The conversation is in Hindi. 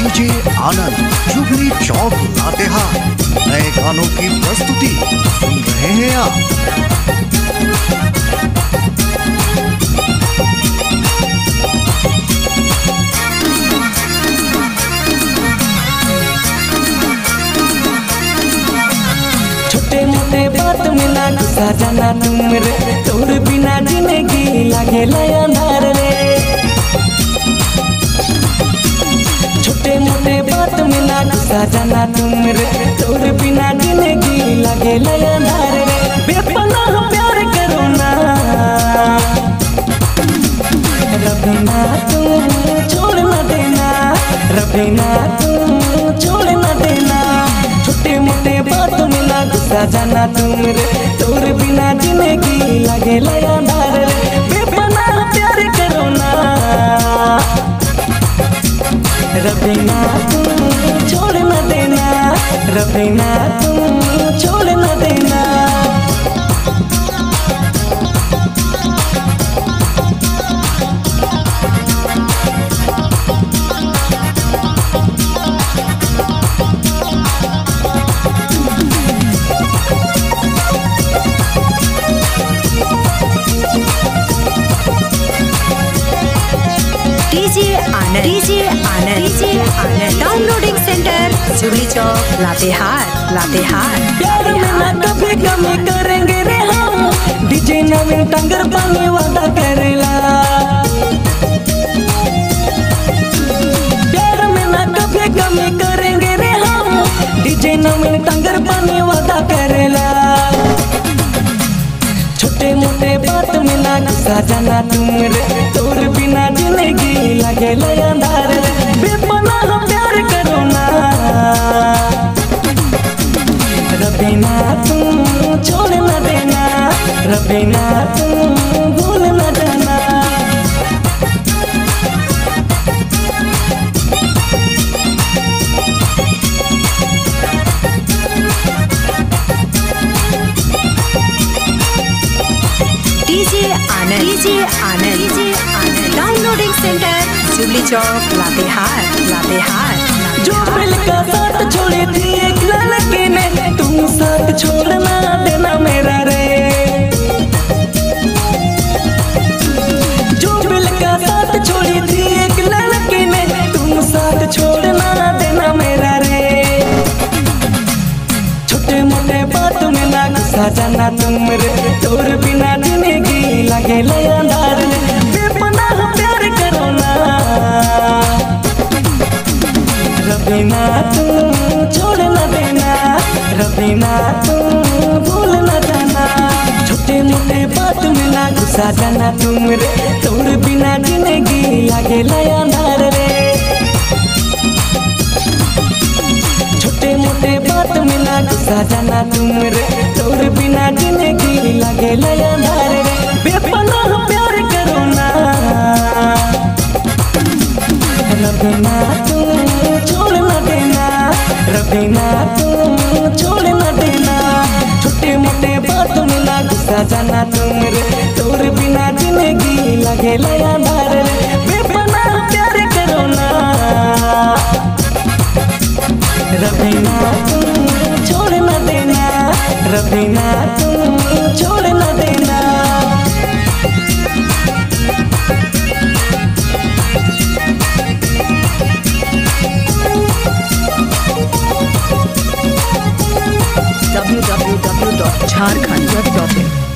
आनंद जुबली चौक, लातेहार। नए गानों की प्रस्तुति, सुन रहे हैं आप। जाना तुम रे तोर बिना ज़िंदगी लागे अंधार में जाना तुम रे, तोर बिना ज़िंदगी लागे अंधार रे। बेपनाह प्यार करो ना। रबीना तुम छोड़ न देना, रबीना तुम छोड़ न देना। छोटे मोटे बातों में ना गुस्सा जाना तुम रे, तोर बिना ज़िंदगी लगे अंधार रे। बेपनाह प्यार करो ना। रबीना रबीना तुम छोड़ न देना। DJ Anand DJ Anand DJ Anand. Downloading centre Jubilee Chowk Latehar. Latehar प्यार में करेंगे रे, हम। डीजे नवीन टंगर पानी वादा करेला। प्यार में करेंगे रे, हम। डीजे टंगर वादा करेला। छोटे मोटे बात में ना जाना तुम रे, तोर बिना ज़िंदगी लगे अंधार। DJ Anand. Downloading centre Jubilee Chowk, Latehar Latehar. जो बिल का साथ छोड़ी थी, एक लड़की ने। तुम साथ छोड़ना देना मेरा रे। जो बिल का साथ छोड़ी थी, एक लड़की ने। तुम साथ छोड़ना देना मेरा रे। छोटे मोटे बात में ना गुस्सा जाना तुम रे। तोर बिना लगे ना। रबीना तुम छोड़ न देना। रबीना तुम भूल न जाना। छोटे मोटे बात में ना गुस्सा जाना तुम रे। तोर बिना ज़िंदगी लगे अंधार रे। छोटे मोटे बात में ना गुस्सा जाना तुम रे। तोर बिना ज़िंदगी लगे अंधार रबीना तुम छोड़ न देना छोटे मोटे बात में ना गुस्सा जाना तुम रे। तोर बिना ज़िंदगी लगे रे। बेपना प्यार करो ना। रबीना तुम छोड़ देना रबीना तुम www.jharkhand.in